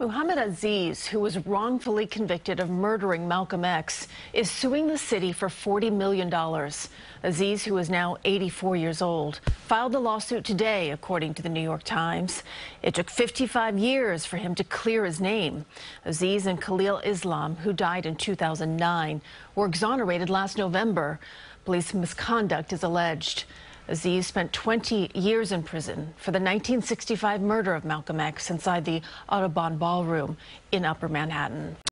Muhammad Aziz, who was wrongfully convicted of murdering Malcolm X, is suing the city for $40 million. Aziz, who is now 84 years old, filed the lawsuit today, according to the New York Times. It took 55 years for him to clear his name. Aziz and Khalil Islam, who died in 2009, were exonerated last November. Police misconduct is alleged. Aziz spent 20 years in prison for the 1965 murder of Malcolm X inside the Audubon Ballroom in Upper Manhattan.